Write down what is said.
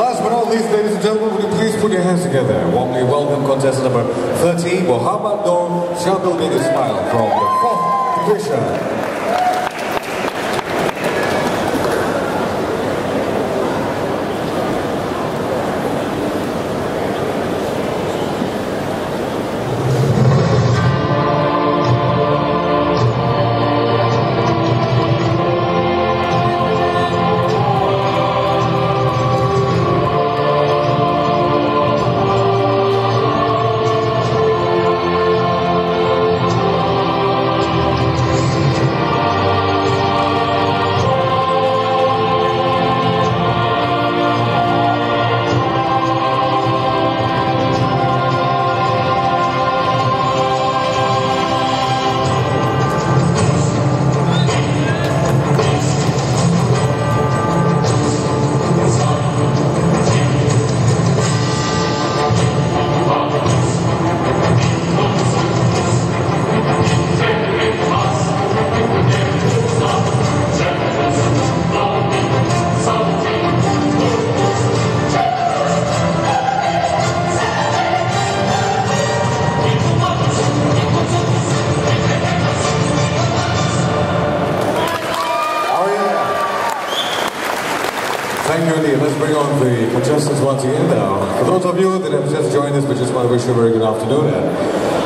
Last but not least, ladies and gentlemen, would you please put your hands together? Warmly welcome contestant number 13, Mohammad Nur Syabil Bin Ismail from the 4th Division. Thank you indeed. Let's bring on the contestants once again now. For those of you that have just joined us, we just want to wish you a very good afternoon.